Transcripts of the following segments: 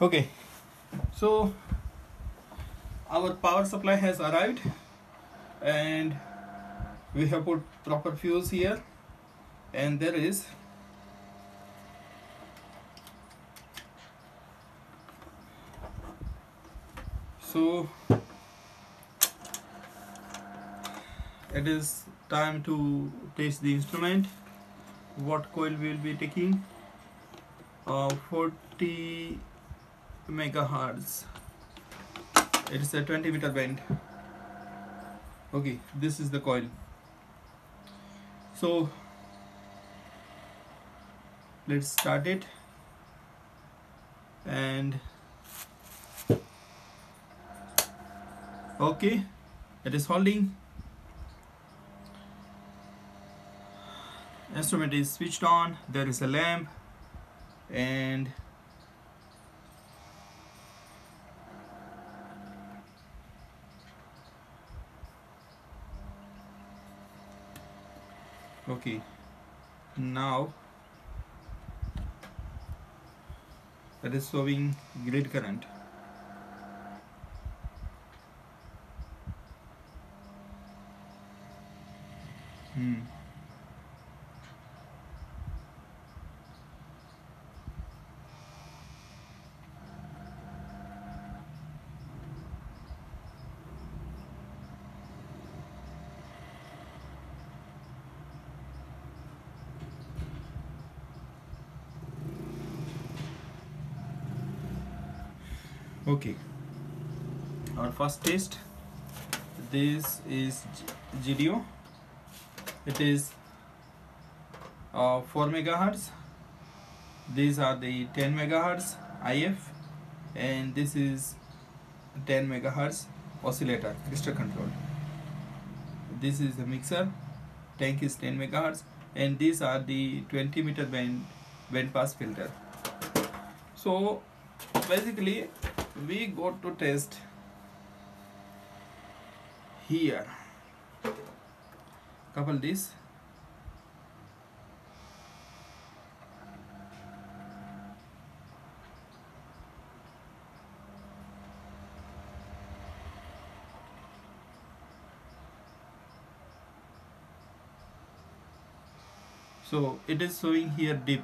okay. So our power supply has arrived and we have put proper fuse here and there is so it is time to test the instrument. What coil we will be taking? Uh, 40 megahertz. It is a 20 meter band okay this is the coil. So let's start it. And okay it is holding. Instrument is switched on. There is a lamp. And okay. Now that is showing grid current. Hmm okay. Our first test. This is GDO it is uh, 4 megahertz. These are the 10 megahertz IF and this is 10 megahertz oscillator crystal control. This is the mixer. Tank is 10 megahertz and these are the 20 meter band band pass filter. So basically we go to test here. Couple this. So it is showing here dip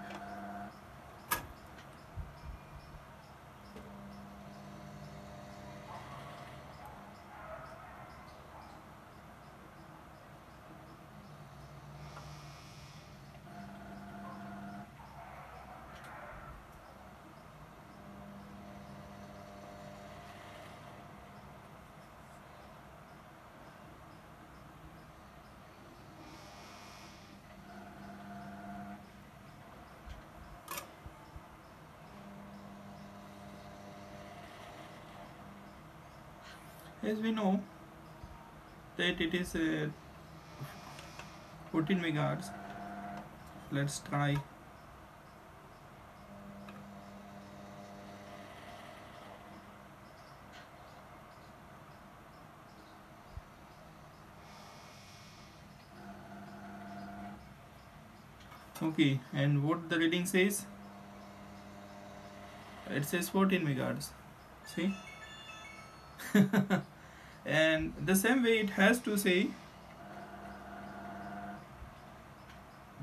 as we know that it is uh, 14 megahertz. Let's try. Okay and what the reading says? It says 14 megahertz. See and the same way it has to say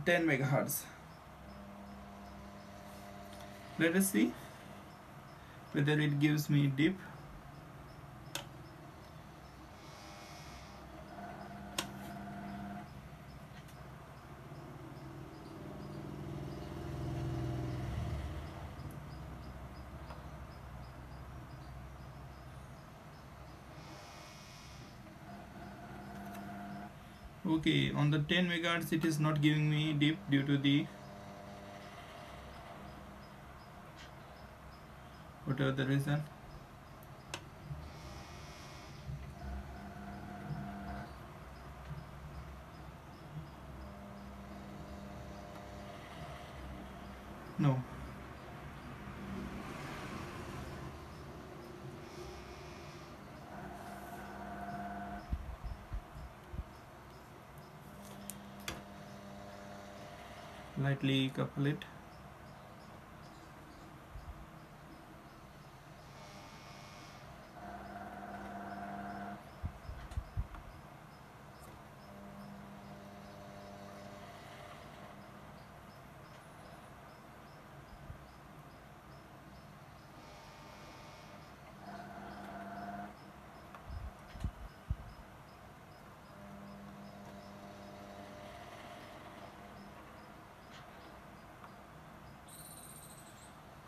10 megahertz. Let us see whether it gives me dip okay on the 10 megahertz it is not giving me dip due to the whatever the reason lightly couple it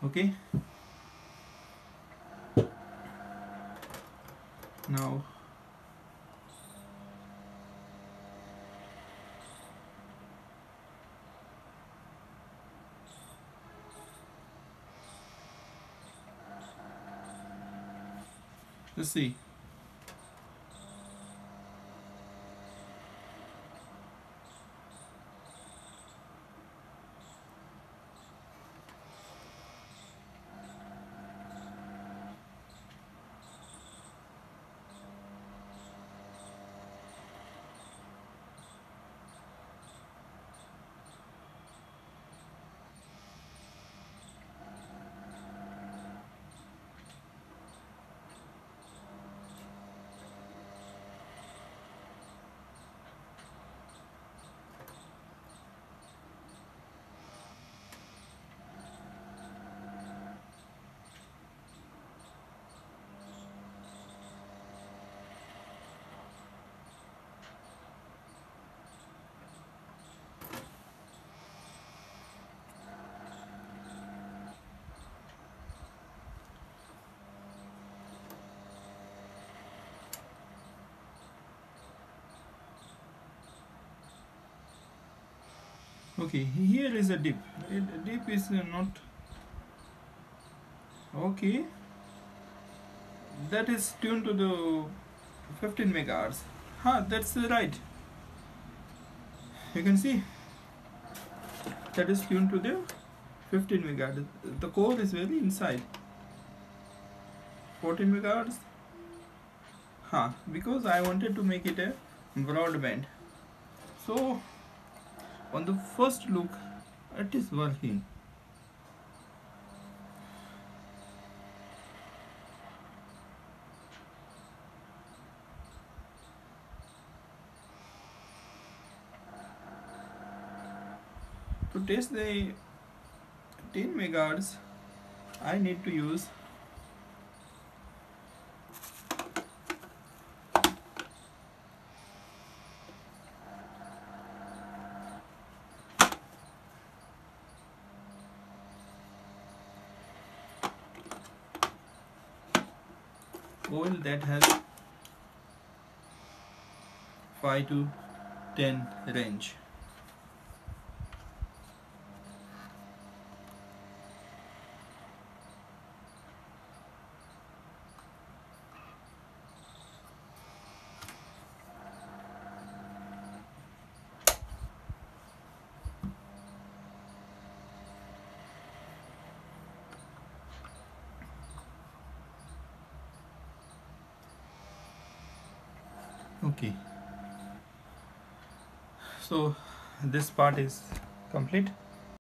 okay. Now let's see okay here is a dip. It, dip is not okay. That is tuned to the 15 megahertz huh that's right. You can see. That is tuned to the 15 megahertz the core is very inside. 14 megahertz huh because I wanted to make it a broadband. So on the first look it is working to test the 10 megahertz I need to use coil that has 5 to 10 range okay. So this part is complete